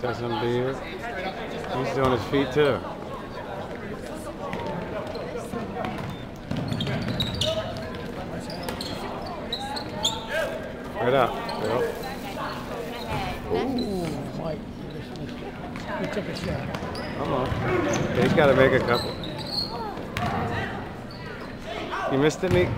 Doesn't. He's doing his feet too. Right up, Bill. Ooh, Mike. He took a shot. Come on. He's got to make a couple. You missed it, Nick?